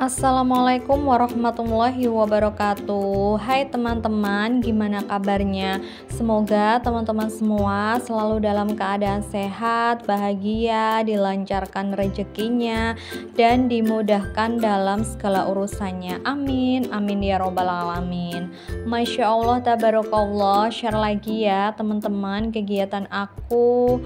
Assalamualaikum warahmatullahi wabarakatuh. Hai teman-teman, gimana kabarnya? Semoga teman-teman semua selalu dalam keadaan sehat, bahagia, dilancarkan rezekinya Dan dimudahkan dalam segala urusannya. Amin, amin ya robbal alamin. Masya Allah, tabarakallah. Share lagi ya teman-teman kegiatan aku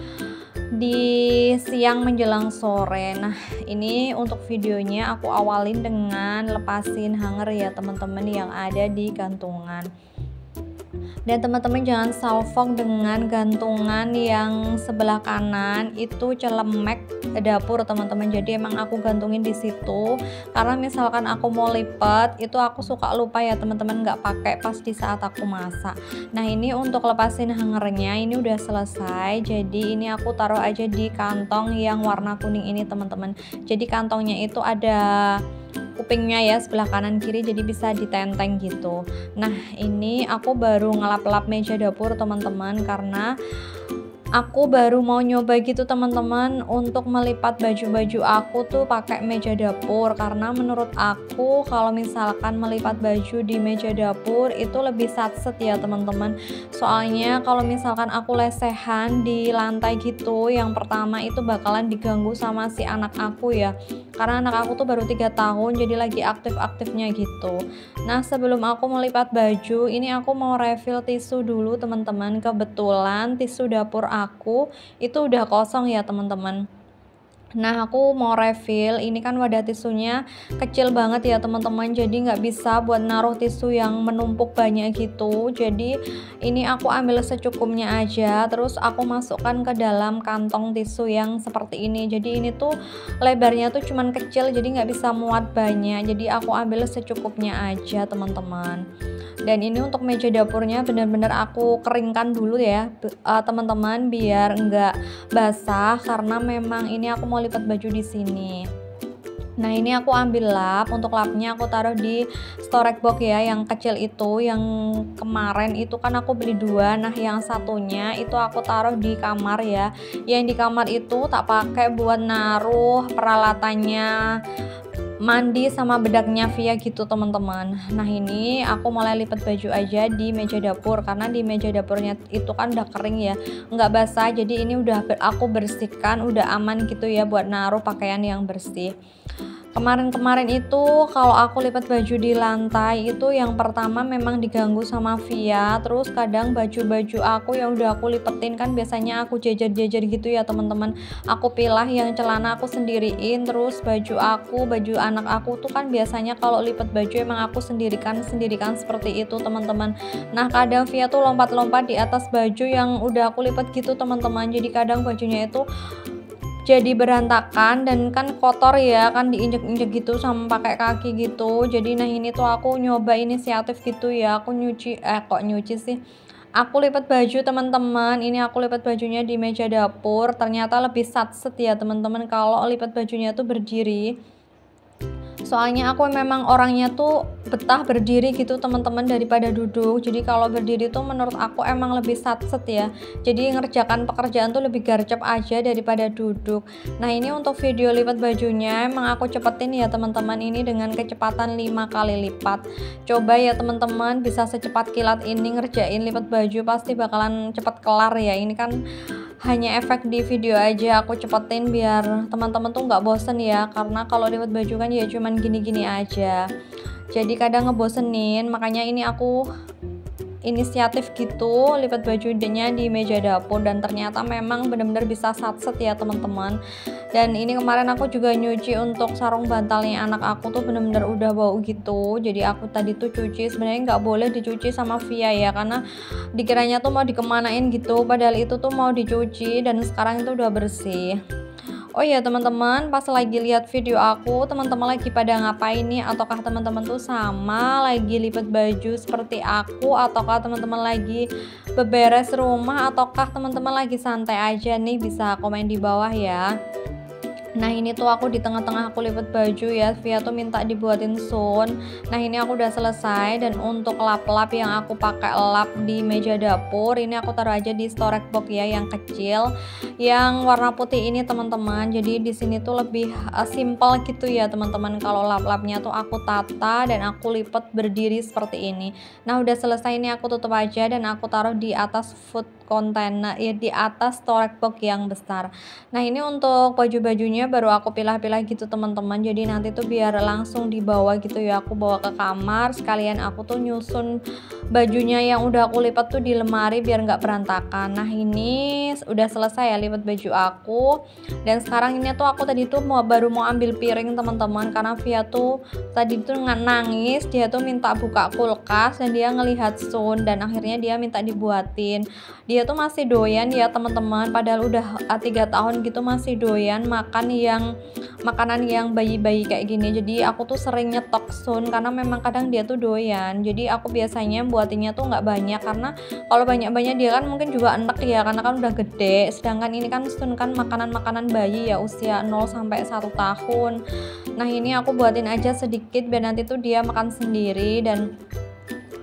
di siang menjelang sore. Nah ini untuk videonya aku awalin dengan lepasin hanger ya teman-teman yang ada di gantungan dan teman-teman jangan salfok dengan gantungan yang sebelah kanan. Itu celemek dapur teman-teman. Jadi emang aku gantungin di situ. Karena misalkan aku mau lipat itu aku suka lupa ya teman-teman. Nggak pakai pas di saat aku masak. Nah ini untuk lepasin hangernya ini udah selesai. Jadi ini aku taruh aja di kantong yang warna kuning ini teman-teman. Jadi kantongnya itu ada kupingnya ya sebelah kanan kiri jadi bisa ditenteng gitu. Nah ini aku baru ngelap-lap meja dapur teman-teman karena aku baru mau nyoba gitu teman-teman untuk melipat baju-baju aku tuh pakai meja dapur. Karena menurut aku kalau misalkan melipat baju di meja dapur itu lebih satset ya teman-teman. Soalnya kalau misalkan aku lesehan di lantai gitu yang pertama itu bakalan diganggu sama si anak aku ya karena anak aku tuh baru tiga tahun jadi lagi aktif-aktifnya gitu. Nah sebelum aku melipat baju ini aku mau refill tisu dulu teman-teman. Kebetulan tisu dapur aku itu udah kosong ya teman-teman Nah aku mau refill. Ini kan wadah tisunya kecil banget ya teman-teman. Jadi nggak bisa buat naruh tisu yang menumpuk banyak gitu. Jadi ini aku ambil secukupnya aja. Terus aku masukkan ke dalam kantong tisu yang seperti ini. Jadi ini tuh lebarnya tuh cuman kecil jadi nggak bisa muat banyak. Jadi aku ambil secukupnya aja teman-teman dan ini untuk meja dapurnya benar-benar aku keringkan dulu ya eh, teman-teman biar enggak basah karena memang ini aku mau lipat baju di sini. Nah ini aku ambil lap untuk lapnya aku taruh di storage box ya yang kecil itu yang kemarin itu kan aku beli dua. Nah yang satunya itu aku taruh di kamar ya. Yang di kamar itu tak pakai buat naruh peralatannya mandi sama bedaknya via gitu teman-teman. Nah ini aku mulai lipat baju aja di meja dapur karena di meja dapurnya itu kan udah kering ya nggak basah. Jadi ini udah aku bersihkan udah aman gitu ya buat naruh pakaian yang bersih kemarin-kemarin itu kalau aku lipat baju di lantai itu yang pertama memang diganggu sama Via. Terus kadang baju-baju aku yang udah aku lipetin kan biasanya aku jajar-jajar gitu ya teman-teman. Aku pilih yang celana aku sendiriin terus baju aku baju anak aku tuh kan biasanya kalau lipat baju emang aku sendirikan sendirikan seperti itu teman-teman. Nah kadang Via tuh lompat-lompat di atas baju yang udah aku lipat gitu teman-teman. Jadi kadang bajunya itu jadi berantakan dan kan kotor ya kan diinjek-injek gitu sama pakai kaki gitu. Jadi nah ini tuh aku nyoba inisiatif gitu ya. Aku nyuci eh kok nyuci sih? Aku lipat baju teman-teman. Ini aku lipat bajunya di meja dapur. Ternyata lebih satset ya teman-teman. Kalau lipat bajunya tuh berdiri soalnya aku memang orangnya tuh betah berdiri gitu teman-teman daripada duduk. Jadi kalau berdiri tuh menurut aku emang lebih satset ya. Jadi ngerjakan pekerjaan tuh lebih garcep aja daripada duduk. Nah ini untuk video lipat bajunya emang aku cepetin ya teman-teman ini dengan kecepatan 5 kali lipat. Coba ya teman-teman bisa secepat kilat ini ngerjain lipat baju pasti bakalan cepet kelar ya. Ini kan hanya efek di video aja aku cepetin biar teman-teman tuh nggak bosen ya. Karena kalau lipat baju kan ya cuman gini-gini aja. Jadi kadang ngebosenin makanya ini aku inisiatif gitu lipat bajunya di meja dapur dan ternyata memang benar-benar bisa satset ya teman-teman. Dan ini kemarin aku juga nyuci untuk sarung bantalnya anak aku tuh bener-bener udah bau gitu. Jadi aku tadi tuh cuci sebenarnya nggak boleh dicuci sama Via ya karena dikiranya tuh mau dikemanain gitu. Padahal itu tuh mau dicuci dan sekarang itu udah bersih Oh iya teman-teman, pas lagi lihat video aku, teman-teman lagi pada ngapain nih? Ataukah teman-teman tuh sama lagi lipat baju seperti aku? Ataukah teman-teman lagi beberes rumah? Ataukah teman-teman lagi santai aja nih? Bisa komen di bawah ya. Nah ini tuh aku di tengah-tengah aku lipat baju ya. Via tuh minta dibuatin sun. Nah ini aku udah selesai dan untuk lap-lap yang aku pakai lap di meja dapur Ini aku taruh aja di storage box ya yang kecil Yang warna putih ini teman-teman. Jadi di sini tuh lebih uh, simple gitu ya teman-teman. Kalau lap-lapnya tuh aku tata dan aku lipat berdiri seperti ini. Nah udah selesai ini aku tutup aja dan aku taruh di atas food container ya di atas storage box yang besar. Nah ini untuk baju-bajunya baru aku pilah-pilah gitu teman-teman. Jadi nanti tuh biar langsung dibawa gitu ya aku bawa ke kamar. Sekalian aku tuh nyusun bajunya yang udah aku lipat tuh di lemari biar nggak berantakan. Nah ini udah selesai ya lipat baju aku. Dan sekarang ini tuh aku tadi tuh mau baru mau ambil piring teman-teman. Karena Via tuh tadi tuh nggak nangis dia tuh minta buka kulkas dan dia ngelihat Sun dan akhirnya dia minta dibuatin dia tuh masih doyan ya teman-teman. Padahal udah ah, tiga tahun gitu masih doyan makan yang makanan yang bayi-bayi kayak gini. Jadi aku tuh sering nyetok sun karena memang kadang dia tuh doyan. Jadi aku biasanya buatinnya tuh nggak banyak karena kalau banyak-banyak dia kan mungkin juga enak ya karena kan udah gede. Sedangkan ini kan sun kan makanan-makanan bayi ya usia 0 sampai 1 tahun. Nah ini aku buatin aja sedikit biar nanti tuh dia makan sendiri dan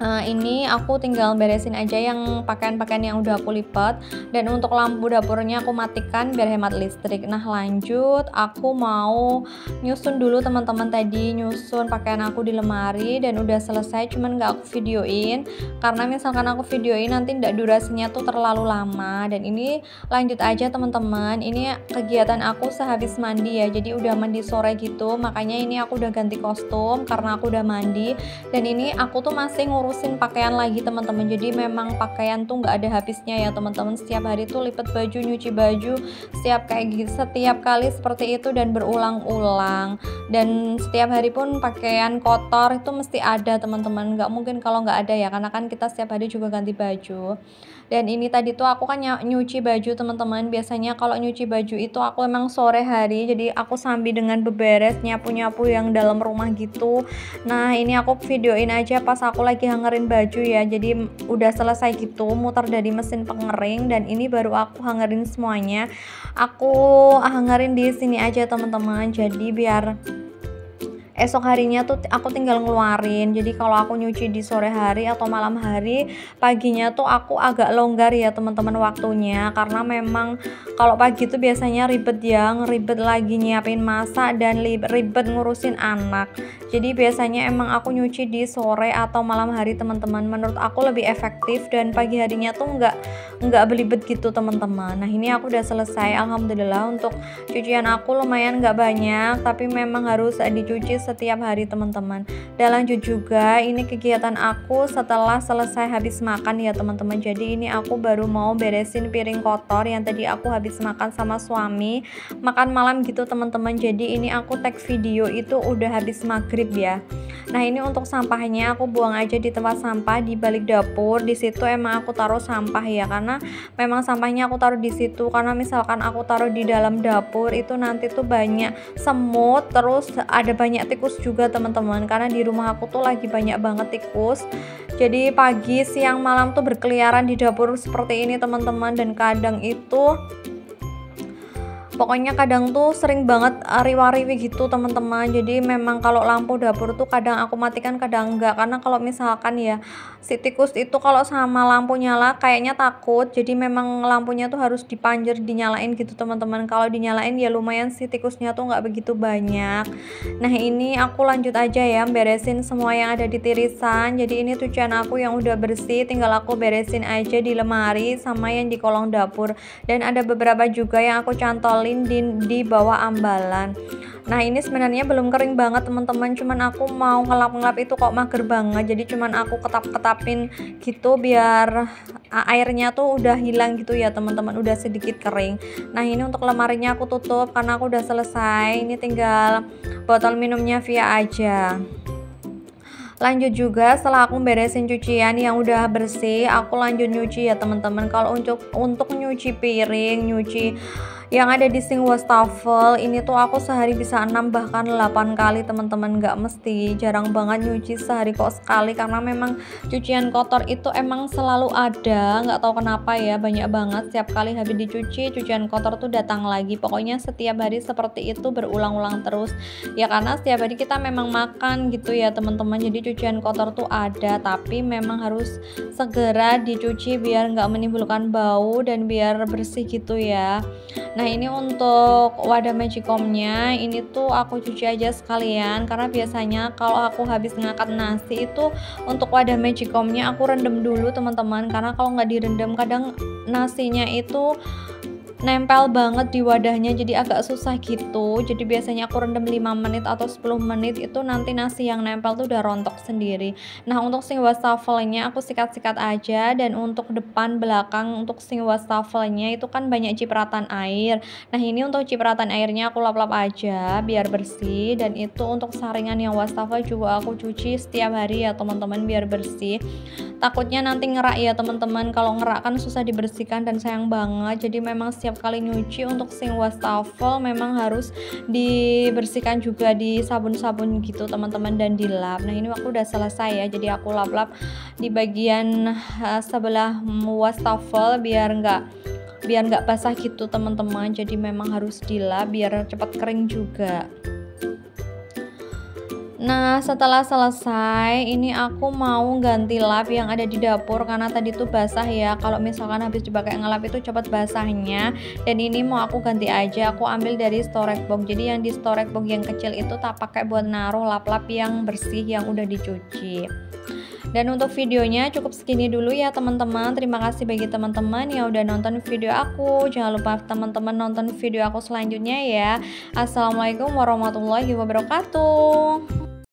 Nah, ini aku tinggal beresin aja yang pakaian-pakaian yang udah aku lipat dan untuk lampu dapurnya aku matikan biar hemat listrik. Nah, lanjut aku mau nyusun dulu teman-teman tadi nyusun pakaian aku di lemari dan udah selesai cuman nggak aku videoin karena misalkan aku videoin nanti ndak durasinya tuh terlalu lama dan ini lanjut aja teman-teman. Ini kegiatan aku sehabis mandi ya. Jadi udah mandi sore gitu. Makanya ini aku udah ganti kostum karena aku udah mandi dan ini aku tuh masih ngurus ngurusin pakaian lagi teman-teman. Jadi memang pakaian tuh nggak ada habisnya ya teman-teman. Setiap hari tuh lipat baju nyuci baju setiap kayak gitu setiap kali seperti itu dan berulang-ulang. Dan setiap hari pun pakaian kotor itu mesti ada teman-teman. Nggak mungkin kalau nggak ada ya karena kan kita setiap hari juga ganti baju dan ini tadi tuh aku kan nyuci baju teman-teman. Biasanya kalau nyuci baju itu aku emang sore hari jadi aku sambil dengan beberes nyapu-nyapu yang dalam rumah gitu. Nah ini aku videoin aja pas aku lagi hangerin baju ya. Jadi udah selesai gitu muter dari mesin pengering dan ini baru aku hangerin semuanya. Aku hangerin di sini aja teman-teman. Jadi biar esok harinya tuh aku tinggal ngeluarin. Jadi kalau aku nyuci di sore hari atau malam hari paginya tuh aku agak longgar ya teman-teman waktunya. Karena memang kalau pagi tuh biasanya ribet ya ribet lagi nyiapin masak dan ribet ngurusin anak. Jadi biasanya emang aku nyuci di sore atau malam hari teman-teman. Menurut aku lebih efektif dan pagi harinya tuh nggak nggak belibet gitu teman-teman. Nah ini aku udah selesai. Alhamdulillah untuk cucian aku lumayan nggak banyak tapi memang harus dicuci setiap hari teman-teman. Dan lanjut juga ini kegiatan aku setelah selesai habis makan ya teman-teman. Jadi ini aku baru mau beresin piring kotor yang tadi aku habis makan sama suami makan malam gitu teman-teman. Jadi ini aku tag video itu udah habis maghrib ya. Nah ini untuk sampahnya aku buang aja di tempat sampah di balik dapur. Di situ emang aku taruh sampah ya karena memang sampahnya aku taruh di situ. Karena misalkan aku taruh di dalam dapur itu nanti tuh banyak semut terus ada banyak tikus juga teman-teman. Karena di rumah aku tuh lagi banyak banget tikus. Jadi pagi siang malam tuh berkeliaran di dapur seperti ini teman-teman. Dan kadang itu pokoknya kadang tuh sering banget uh, riwa-riwi gitu teman-teman. Jadi memang kalau lampu dapur tuh kadang aku matikan kadang enggak. Karena kalau misalkan ya si tikus itu kalau sama lampu nyala kayaknya takut. Jadi memang lampunya tuh harus dipanjer dinyalain gitu teman-teman. Kalau dinyalain ya lumayan si tikusnya tuh nggak begitu banyak. Nah ini aku lanjut aja ya beresin semua yang ada di tirisan. Jadi ini cucian aku yang udah bersih tinggal aku beresin aja di lemari sama yang di kolong dapur. Dan ada beberapa juga yang aku cantol di, di bawah ambalan. Nah ini sebenarnya belum kering banget teman-teman. Cuman aku mau ngelap-ngelap itu kok mager banget. Jadi cuman aku ketap-ketapin gitu biar airnya tuh udah hilang gitu ya teman-teman. Udah sedikit kering. Nah ini untuk lemarinya aku tutup karena aku udah selesai. Ini tinggal botol minumnya via aja. Lanjut juga setelah aku beresin cucian yang udah bersih aku lanjut nyuci ya teman-teman. Kalau untuk untuk nyuci piring nyuci yang ada di sink wastafel ini tuh aku sehari bisa 6 bahkan 8 kali teman-teman. Nggak mesti jarang banget nyuci sehari kok sekali karena memang cucian kotor itu emang selalu ada. Nggak tahu kenapa ya banyak banget. Setiap kali habis dicuci cucian kotor tuh datang lagi. Pokoknya setiap hari seperti itu berulang-ulang terus. Ya karena setiap hari kita memang makan gitu ya teman-teman. Jadi cucian kotor tuh ada tapi memang harus segera dicuci biar nggak menimbulkan bau dan biar bersih gitu ya ini untuk wadah magicomnya ini tuh aku cuci aja sekalian. Karena biasanya kalau aku habis ngangkat nasi itu untuk wadah magicomnya aku rendam dulu teman-teman. Karena kalau nggak direndam kadang nasinya itu nempel banget di wadahnya jadi agak susah gitu. Jadi biasanya aku rendam 5 menit atau 10 menit itu nanti nasi yang nempel tuh udah rontok sendiri. Nah untuk sing wastafelnya aku sikat-sikat aja dan untuk depan belakang untuk sing wastafelnya itu kan banyak cipratan air. Nah ini untuk cipratan airnya aku lap-lap aja biar bersih dan itu untuk saringan yang wastafel juga aku cuci setiap hari ya teman-teman biar bersih. Takutnya nanti ngerak ya teman-teman. Kalau ngerak kan susah dibersihkan dan sayang banget. Jadi memang setiap setiap kali nyuci untuk sink wastafel memang harus dibersihkan juga di sabun-sabun gitu teman-teman dan dilap. Nah ini waktu udah selesai ya jadi aku lap-lap di bagian uh, sebelah wastafel biar enggak biar nggak basah gitu teman-teman. Jadi memang harus dilap biar cepat kering juga Nah setelah selesai ini aku mau ganti lap yang ada di dapur karena tadi tuh basah ya. Kalau misalkan habis dipakai ngelap itu cepat basahnya. Dan ini mau aku ganti aja. Aku ambil dari storage box. Jadi yang di storage box yang kecil itu tak pakai buat naruh lap-lap yang bersih yang udah dicuci dan untuk videonya cukup segini dulu ya teman-teman. Terima kasih bagi teman-teman yang udah nonton video aku. Jangan lupa teman-teman nonton video aku selanjutnya ya. Assalamualaikum warahmatullahi wabarakatuh